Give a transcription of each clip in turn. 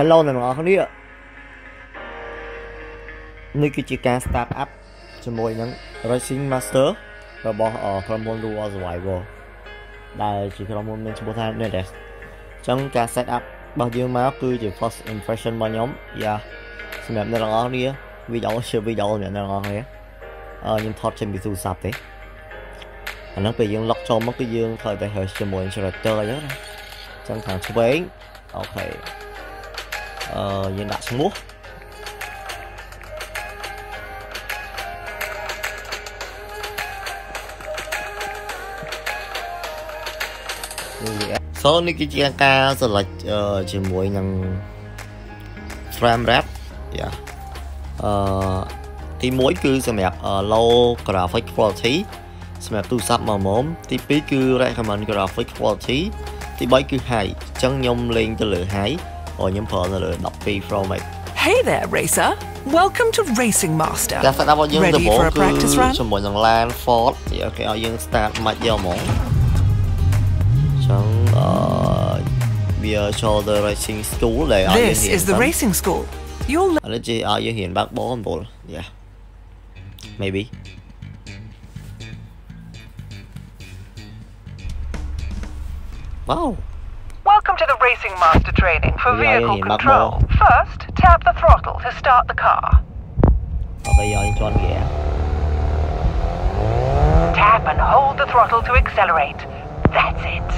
Hello អ្នកទាំងអស់គ្នានេះគឺជាការ start up ជាមួយនឹង Racing Master របស់ក្រុមហ៊ុន Dual Survivor ដែលជាក្រុមហ៊ុនមានឈ្មោះថា Nedes អញ្ចឹងការ set up របស់យើងមកគឺជា first impression របស់ខ្ញុំយ៉ាសម្រាប់អ្នកទាំងអស់គ្នាវីដេអូជាវីដេអូអ្នកទាំងអស់គ្នាអឺខ្ញុំថតចេញពីទូរស័ព្ទទេអាហ្នឹងពេលយើង lock ចូលមកគឺយើងត្រូវតែ hash ជាមួយ character អញ្ចឹងណាអញ្ចឹងខាងឆ្វេងអូខេ អឺយើងដាក់ឈ្មោះសូនេះគឺជាការ select ជាមួយនឹង frame rate យ៉ាអឺទី1គឺសម្រាប់ low graphic quality សម្រាប់ទូរស័ព្ទមកមុំទី2គឺ recommend graphic quality ទី3គឺ high អញ្ចឹងខ្ញុំលេងទៅលើ high ខ្ញុំប្រើនៅលើ12 Pro Max Hey there racer Welcome to Racing Master ការ setup របស់យើងដំបូងគឺជាមួយនឹង LAN Ford គេឲ្យយើង start មកយកហ្មងចឹងអឺវាចូលទៅ Racing School ដែលឲ្យយើងរៀន This is the racing school You'll ឥឡូវជាឲ្យយើងរៀនបើកបរអំបុល Yeah maybe Wow Welcome to the Racing Master training for vehicle control. First, tap the throttle to start the car. Ok rồi cho anh ghé Tap and hold the throttle to accelerate. That's it.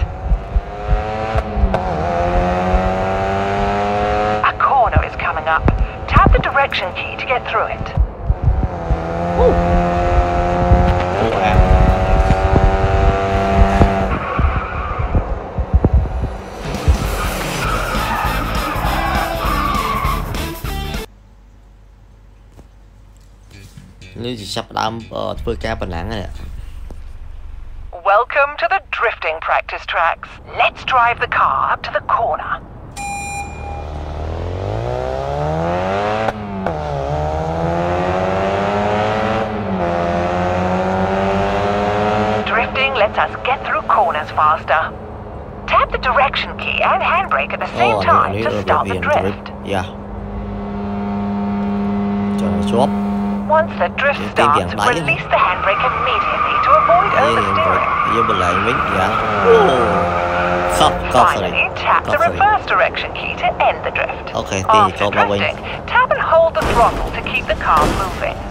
A corner is coming up. Tap the direction key to get through it. Ồ Như chỉ sắp đam ờ,ធ្វើការប៉ុណ្ណឹងហើយ Welcome to the drifting practice tracks. Let's drive the car up to the corner. Drifting lets us get through corners faster. Tap the direction key and handbrake at the same Ồ, time này to là start the viện drift. Dạ Cho nó chốt Once the drift starts, release the handbrake immediately to avoid oversteering. Vô mình lại mình Dạ Khóc Khóc rồi tap the reverse direction key to end the drift. Ok, thì có bao nhiêu? drifting, tap and hold the throttle to keep the car moving.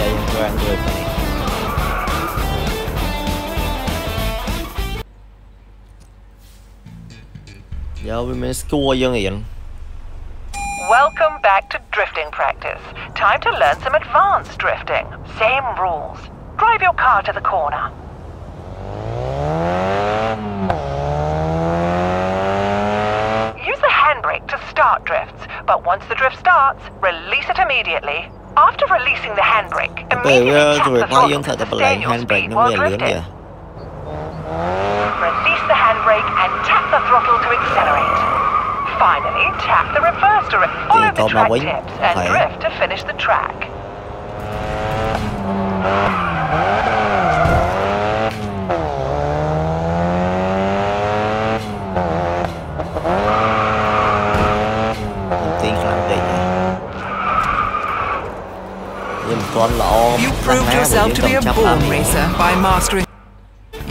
Dương cho anh được này Giờ mình mới score dương hiện Welcome back to drifting practice. Time to learn some advanced drifting. Same rules. Drive your car to the corner. Use the handbrake to start drifts, but once the drift starts, release it immediately. After releasing the handbrake, Từ uh, immediately tap the throttle dương to thật lại handbrake speed nó while về lớn drifting. Release the handbrake and tap the throttle to accelerate. Finally, tap the reverse direction. Follow the track tips and drift to finish the track. Con lọ You đắt proved yourself to be a born racer by mastering.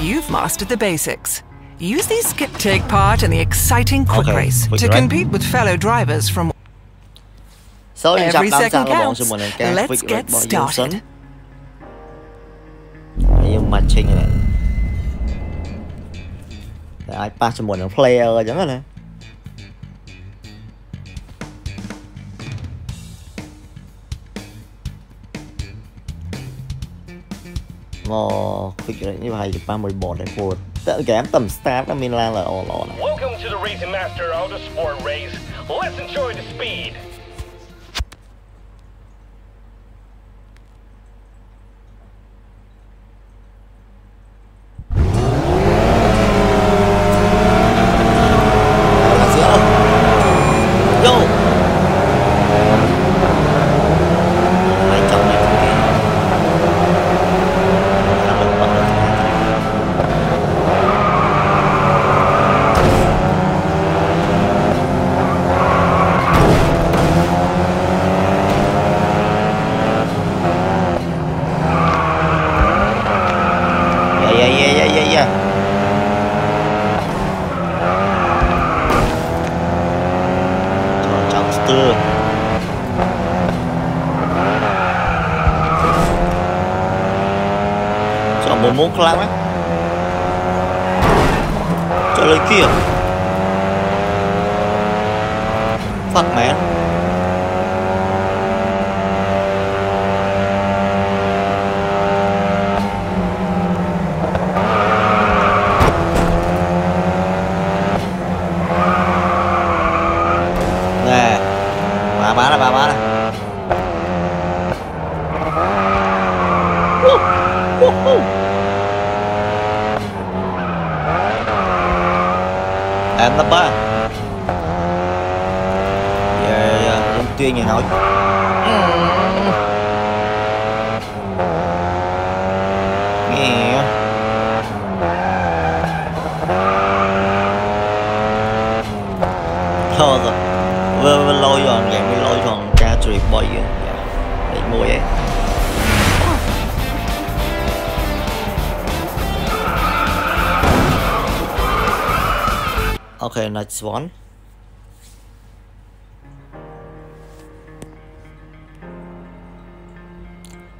You've mastered the basics. Use these skip take part in the exciting quick Okay, race quick to race. compete with fellow drivers from Số những every sắp đám second sang là bọn counts. sư mình cái Let's quick get rate bọn dương started. sân Nhưng mà chinh này Để ai pass cho mình player chẳng hạn nè Ồ, quick rate như vậy được 31 đấy phút Tự kém tầm start đã mình lan là ồ lọ này Welcome to the Racing Master Auto Sport race. Let's enjoy the speed. pelan. Coba lagi ya. Tuyên vậy nghe. Thôi rồi. Vừa lôi rồi vậy mới lôi ca trip boy vậy để mua vậy Okay, next one.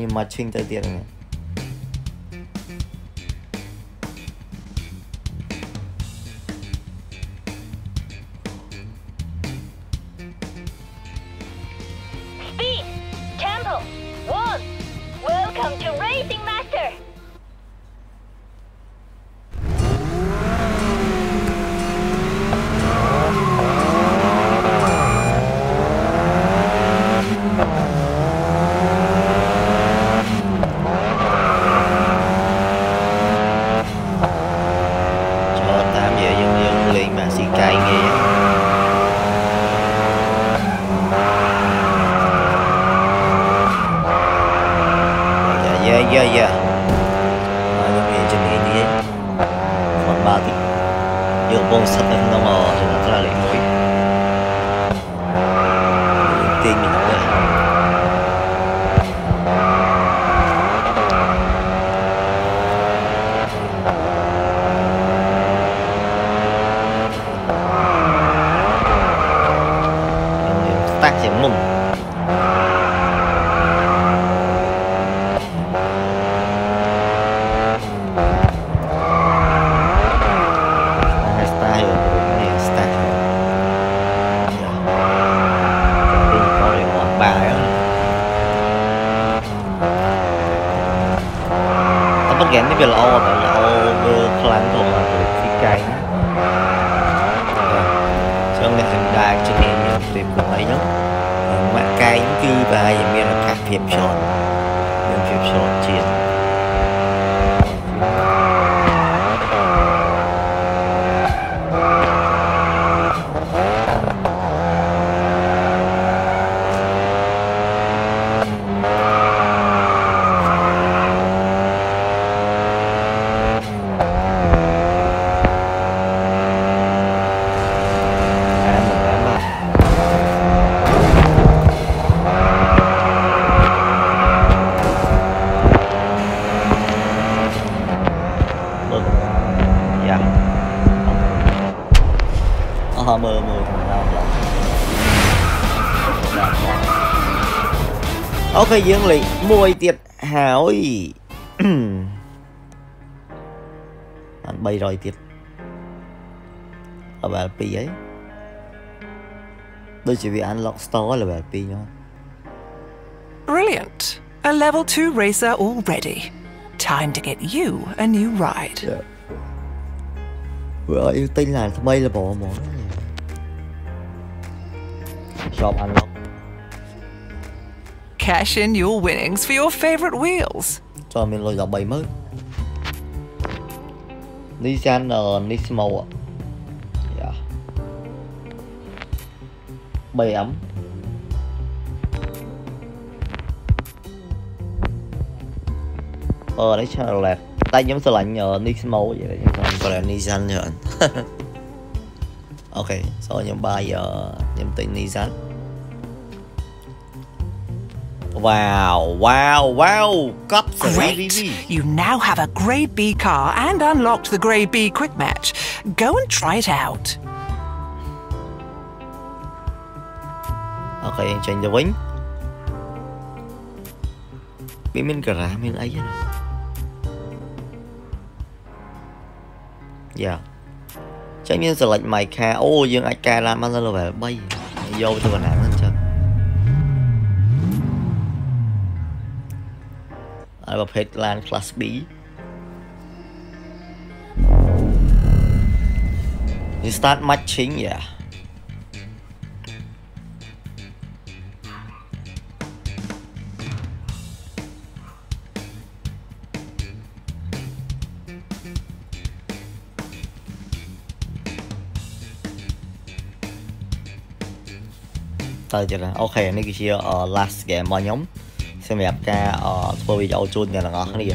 ഈ മച്ചിങ് തട്ടി ഇറങ്ങി Welcome to Racing yeah, yeah. Ano medyo medyo eh. Magbati. Yung bong sa tanong ako. ប៉ុន្តែហ្គេមនេះវាល្អតែល្អមើលខ្លាំងទៅមកពីកាយចឹងអ្នកសម្ដែងជំនាញមានទេពកន្លែងហ្នឹងមកកាយគឺប្រហែលជាមានឱកាសភាពច្រើនមានភាពច្រើនជាង Ok, dương lì mùi tiệt hảo ý. Anh bay rồi tiệt. Ở bà pi ấy. ដូចជាវា unlock store level 2ហ្នឹង Brilliant. A level 2 racer already. Time to get you a new ride. វាឲ្យទិញឡានថ្មីល្មមហ្មង Shop unlock cash in your winnings for your favorite wheels. Cho mình lôi dọc 7 mới. Nissan uh, Nismo ạ. Dạ. Yeah. 7 ấm. Ờ đấy chắc là tay nhóm sơ lạnh ở Nismo vậy đấy còn là Nissan rồi. ok, sau nhóm 3 giờ nhóm tính Nissan. Wow wow wow កប់សេរី Great! You now have a Grade B car and unlocked the Grade B Quick Match. Go and try it out. អូខេយើងចេញទៅវិញវាមានការ៉ាមានអីណាយ៉ាចឹងយើង select my car អូយើងអាចកែឡានបានដល់ level 3យកទៅកណ្ដាល ហ្នឹងចឹងហើយប្រភេទឡាន class B you start matching yeah ទៅចឹងអូខេនេះគឺជា last game របស់ខ្ញុំ សម្រាប់ការធ្វើវីដេអូជូនអ្នកទាំងអស់គ្នា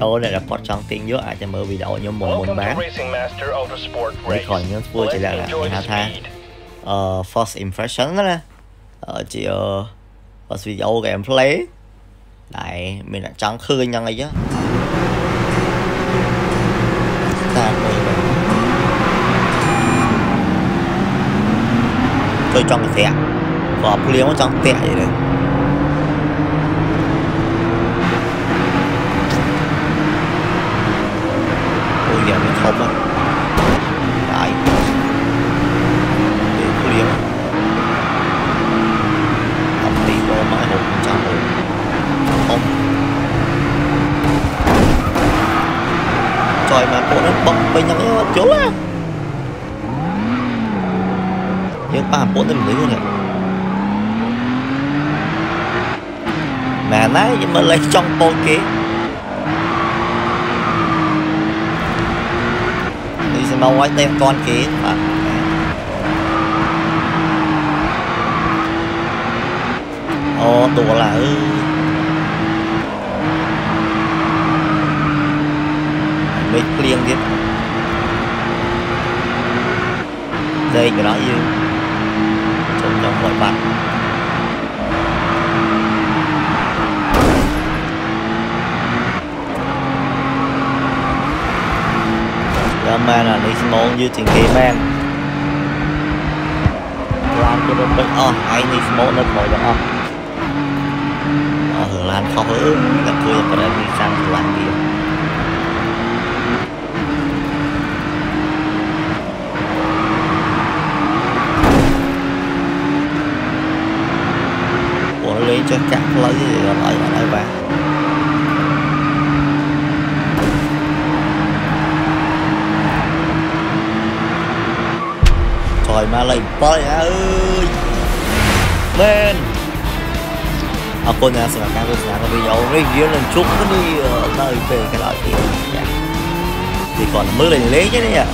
ចូលអ្នកដែលគាត់ចង់ទិញយកអាចจะមើលវីដេអូខ្ញុំមុនមុន Welcome បាន to Racing Master Autosport នេះ Race. គាត់ខ្ញុំធ្វើជាលក្ខណៈ Enjoy គេ the ហៅថា speed. អឺ first impression ណាអឺជា first video gameplay ដែលមានអ្នកចង់ឃើញហ្នឹងអីចឹងតាមមើលទៅចង់ទៅធាក់ក៏ភ្លៀងមកចង់ធាក់អីទៅអូយយ៉ាងនេះធំហ្នឹង khủng à Đấy Để có điểm. Học đi vô mãi hồn trả hồn Không. Trời, mà bộ nó bóng bay nhắm nhau chú à Nhớ ba bộ nó mình lấy rồi nè Mà nhưng mà lấy trong bộ kia. ងឲ្យទេមិនទាន់គេបាទអូដួលហើយមេឃភ្លៀងទៀតដេកបណ្ដោះយើងចូលចង់មកបាត់ មែនអានេះស្មងយឺជាងគេមែនឡានគេរត់ពេញអស់ឯងនេះស្មងនៅក្រោយទាំងអស់អស់ឡានខុសអើយតែគួរតែប្រែនេះសាំឆ្លាញ់ទៀតពួកលេងចេះកាក់ផ្លូវទេអត់ឲ្យអត់ឲ្យបាទចយ មកលេង7អើយមែនអរគុណណាស់សម្រាប់ការទស្សនាវីដេអូនេះយើងនឹងជួបគ្នានៅពេលក្រោយទៀតចា៎ទីគាត់មើលលេងលេងទេនេះ